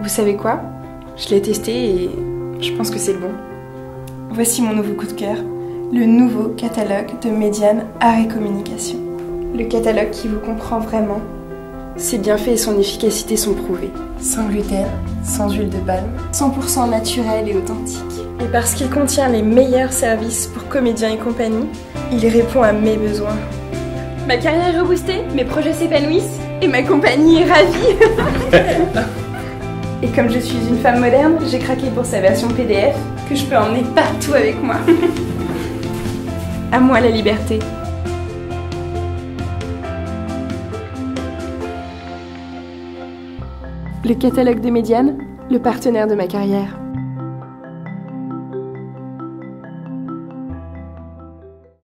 Vous savez quoi? Je l'ai testé et je pense que c'est le bon. Voici mon nouveau coup de cœur, le nouveau catalogue de Médiane Art et Communication. Le catalogue qui vous comprend vraiment. Ses bienfaits et son efficacité sont prouvés. Sans gluten, sans huile de palme, 100% naturel et authentique. Et parce qu'il contient les meilleurs services pour comédiens et compagnie, il répond à mes besoins. Ma carrière est reboostée, mes projets s'épanouissent et ma compagnie est ravie. et comme je suis une femme moderne, j'ai craqué pour sa version PDF que je peux emmener partout avec moi. à moi la liberté. Le catalogue de Médiane, le partenaire de ma carrière.